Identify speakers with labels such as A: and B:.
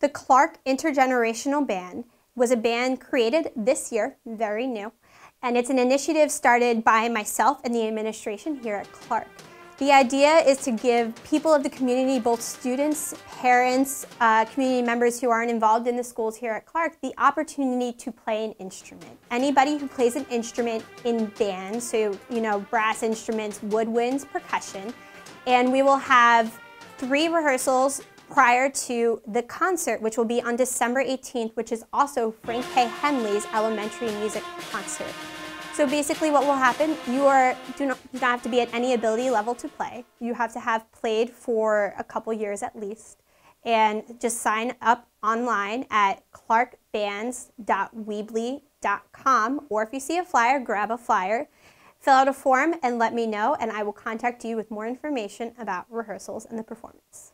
A: The Clark Intergenerational Band was a band created this year, very new, and it's an initiative started by myself and the administration here at Clark. The idea is to give people of the community, both students, parents, uh, community members who aren't involved in the schools here at Clark, the opportunity to play an instrument. Anybody who plays an instrument in band, so you know, brass instruments, woodwinds, percussion, and we will have three rehearsals prior to the concert, which will be on December 18th, which is also Frank K. Hehnly's elementary music concert. So basically what will happen, you are do not, do not have to be at any ability level to play. You have to have played for a couple years at least. And just sign up online at clarkbands.weebly.com or if you see a flyer, grab a flyer, fill out a form and let me know and I will contact you with more information about rehearsals and the performance.